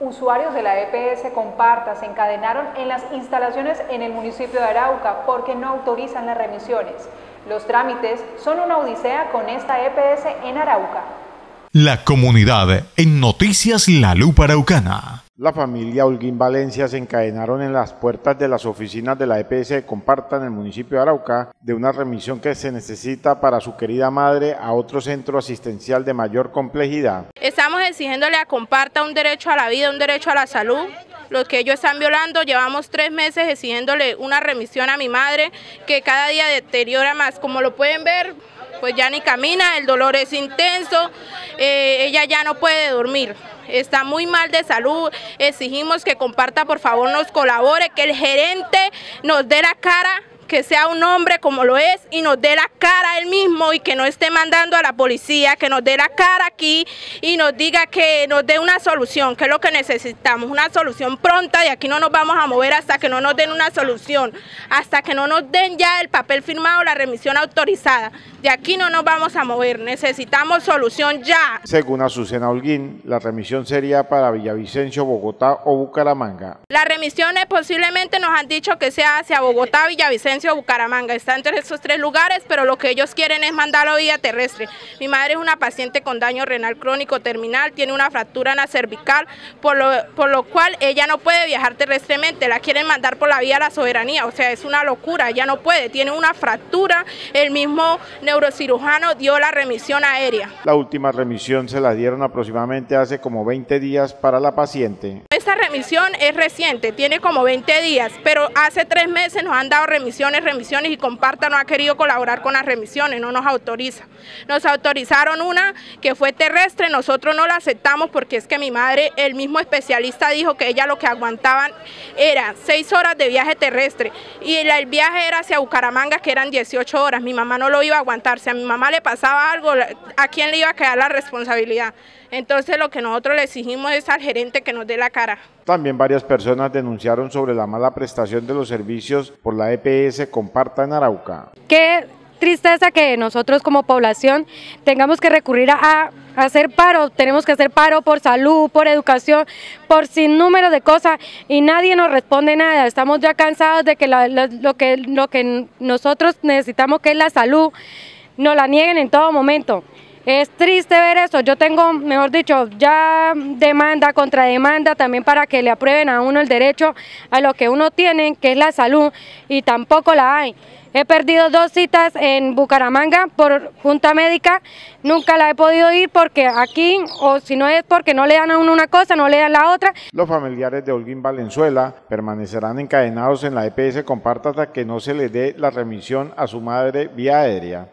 Usuarios de la EPS Comparta se encadenaron en las instalaciones en el municipio de Arauca porque no autorizan las remisiones. Los trámites son una odisea con esta EPS en Arauca. La comunidad en Noticias La Lupa Araucana. La familia Holguín Valencia se encadenaron en las puertas de las oficinas de la EPS de Comparta en el municipio de Arauca de una remisión que se necesita para su querida madre a otro centro asistencial de mayor complejidad. Estamos exigiéndole a Comparta un derecho a la vida, un derecho a la salud, lo que ellos están violando. Llevamos tres meses exigiéndole una remisión a mi madre que cada día deteriora más. Como lo pueden ver, pues ya ni camina, el dolor es intenso, eh, ella ya no puede dormir está muy mal de salud, exigimos que comparta, por favor, nos colabore, que el gerente nos dé la cara que sea un hombre como lo es y nos dé la cara él mismo y que no esté mandando a la policía, que nos dé la cara aquí y nos diga que nos dé una solución, que es lo que necesitamos, una solución pronta, de aquí no nos vamos a mover hasta que no nos den una solución, hasta que no nos den ya el papel firmado, la remisión autorizada. De aquí no nos vamos a mover, necesitamos solución ya. Según Azucena Holguín, la remisión sería para Villavicencio, Bogotá o Bucaramanga. Las remisiones posiblemente nos han dicho que sea hacia Bogotá, Villavicencio, Bucaramanga. Está entre esos tres lugares, pero lo que ellos quieren es mandarlo vía terrestre. Mi madre es una paciente con daño renal crónico terminal, tiene una fractura en la cervical, por lo, por lo cual ella no puede viajar terrestremente, la quieren mandar por la vía de la soberanía, o sea, es una locura, ella no puede, tiene una fractura, el mismo neurocirujano dio la remisión aérea. La última remisión se la dieron aproximadamente hace como 20 días para la paciente. Esta remisión es reciente, tiene como 20 días, pero hace tres meses nos han dado remisión remisiones, y Comparta no ha querido colaborar con las remisiones, no nos autoriza. Nos autorizaron una que fue terrestre, nosotros no la aceptamos porque es que mi madre, el mismo especialista dijo que ella lo que aguantaban era seis horas de viaje terrestre y el viaje era hacia Bucaramanga que eran 18 horas, mi mamá no lo iba a aguantar, si a mi mamá le pasaba algo, ¿a quién le iba a quedar la responsabilidad? Entonces lo que nosotros le exigimos es al gerente que nos dé la cara. También varias personas denunciaron sobre la mala prestación de los servicios por la EPS Comparta en Arauca. Qué tristeza que nosotros como población tengamos que recurrir a, hacer paro, tenemos que hacer paro por salud, por educación, por sin número de cosas y nadie nos responde nada. Estamos ya cansados de que, lo, que lo que nosotros necesitamos que es la salud nos la nieguen en todo momento. Es triste ver eso. Yo tengo, mejor dicho, ya demanda, contra demanda también para que le aprueben a uno el derecho a lo que uno tiene, que es la salud, y tampoco la hay. He perdido dos citas en Bucaramanga por junta médica, nunca la he podido ir porque aquí, o si no es porque no le dan a uno una cosa, no le dan la otra. Los familiares de Holguín Valenzuela permanecerán encadenados en la EPS Comparta hasta que no se le dé la remisión a su madre vía aérea.